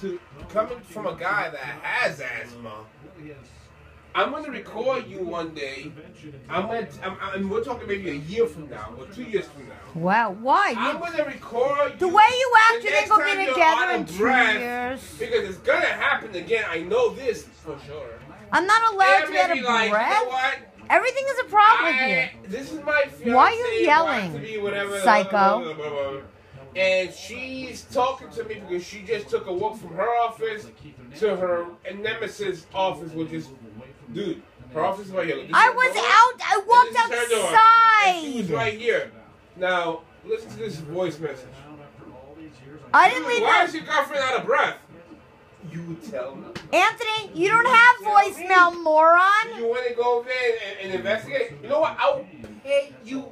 to coming from a guy that has asthma. I'm gonna record you one day. I'm gonna, I'm, I'm, we're talking maybe a year from now or two years from now. Wow, why? I'm You, gonna record the way you act, the you ain't next gonna time be you're together in two years. Because it's gonna happen again. I know this for sure. I'm not allowed And to get a like, breath. you know what? Everything is a problem with I, you. this is my fiance. Why are you yelling, to whatever, psycho? blah, blah, blah. And she's talking to me because she just took a walk from her office to her nemesis office, which is, dude, her office is right here. This I was door, out. I walked this is her door, And she was right here. Now, listen to this voice message. I didn't leave. Why my- is your girlfriend out of breath? You would tell me. Anthony, you don't have voicemail, moron. You want to go over there and, and investigate? You know what? I'll pay you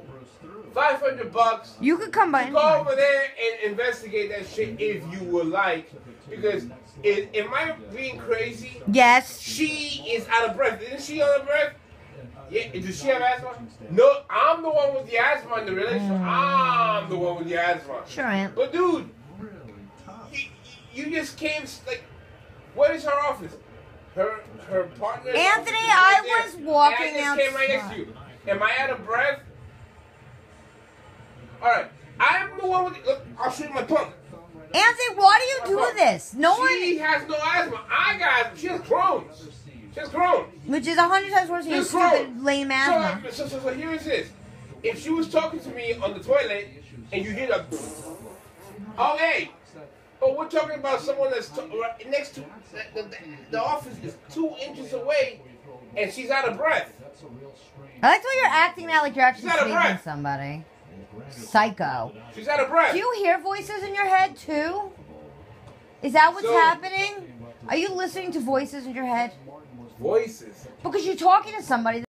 500 bucks You could come by. Go over there and investigate that shit if you would like. Because it, am I being crazy? Yes. She is out of breath. Isn't she out of breath? Yeah. Does she have asthma? No, I'm the one with the asthma in the relationship. Mm. I'm the one with the asthma. Sure, Aunt. But dude, you, you just came like, what is her office? Her her partner. Anthony, I was walking and I just came right next to you. Am I out of breath? All right, I'm the one with. The, Look, I'll show you my pump. Anthony, why do you do this? No She one, has no asthma. I got. She has Crohn's. She has Crohn's. which is a hundred times worse than your She's stupid lame So, asthma. like, so, so, so here is this. If she was talking to me on the toilet and you hear the, oh hey, oh we're talking about someone that's right next to the, the, the office is two inches away, and she's out of breath. I like the way you're acting now like you're actually She's out of speaking to somebody. Psycho. She's out of breath. Do you hear voices in your head too? Is that what's So- happening? Are you listening to voices in your head? Voices. Because you're talking to somebody